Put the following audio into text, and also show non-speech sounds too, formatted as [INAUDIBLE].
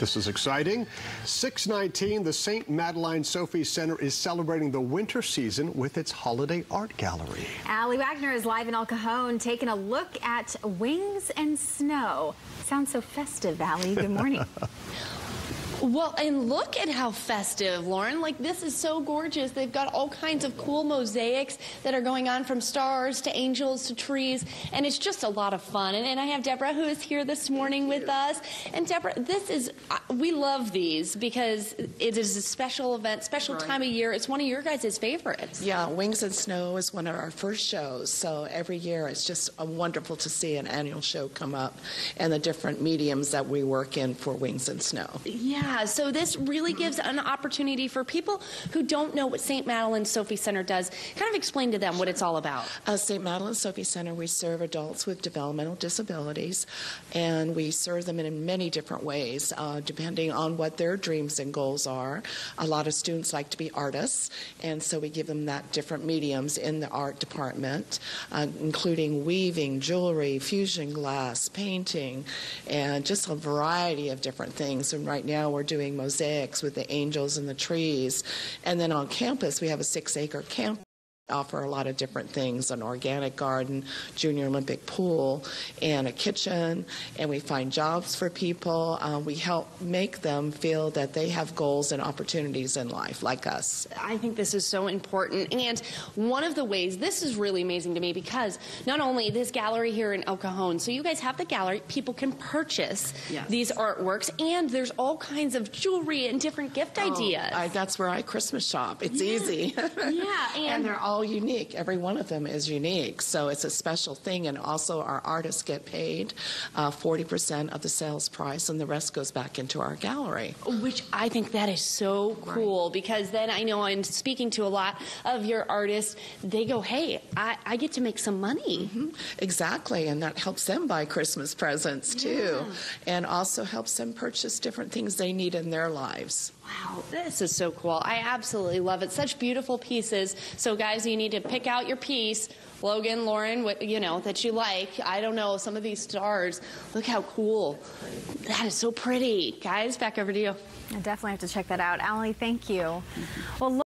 This is exciting. 619, the St. Madeleine Sophie Center is celebrating the winter season with its holiday art gallery. Ali Wagner is live in El Cajon taking a look at wings and snow. Sounds so festive, Ali. Good morning. [LAUGHS] Well, and look at how festive, Lauren. Like, this is so gorgeous. They've got all kinds of cool mosaics that are going on from stars to angels to trees, and it's just a lot of fun. And, and I have Deborah, who is here this morning with us. And Deborah, this is, we love these because it is a special event, special Right. time of year. It's one of your guys' favorites. Yeah, Wings and Snow is one of our first shows. So every year it's just uh, wonderful to see an annual show come up and the different mediums that we work in for Wings and Snow. Yeah, so this really gives an opportunity for people who don't know what St. Madeleine Sophie Center does. Kind of explain to them what it's all about. Uh, St. Madeleine Sophie Center, we serve adults with developmental disabilities, and we serve them in many different ways, uh, depending on what their dreams and goals are. A lot of students like to be artists, and so we give them that different mediums in the art department, uh, including weaving, jewelry, fusion glass, painting, and just a variety of different things. And right now we're doing mosaics with the angels and the trees. And then on campus, we have a six acre camp offer a lot of different things an organic garden, junior Olympic pool, and a kitchen. And we find jobs for people. Uh, we help make them feel that they have goals and opportunities in life, like us. I think this is so important. And one of the ways, this is really amazing to me because not only this gallery here in El Cajon, so you guys have the gallery, people can purchase Yes. these artworks, and there's all kinds of jewelry and different gift ideas. Oh, I, that's where I Christmas shop. It's easy. [LAUGHS] yeah, and, and they're all unique. Every one of them is unique. So it's a special thing. And also, our artists get paid uh, 40% of the sales price, and the rest goes back into our gallery. Which I think that is so cool because then I know I'm speaking to a lot of your artists. They go, hey, I, I get to make some money. Exactly, and that helps them buy Christmas presents too, Yeah. and also helps them purchase different things they need in their lives. Wow, this is so cool. I absolutely love it. Such beautiful pieces. So, guys, you need to pick out your piece. Logan, Lauren, what, you know, that you like. I don't know, some of these stars. Look how cool. That is so pretty. Guys, back over to you. I definitely have to check that out. Ali, thank you. Mm-hmm. Well, look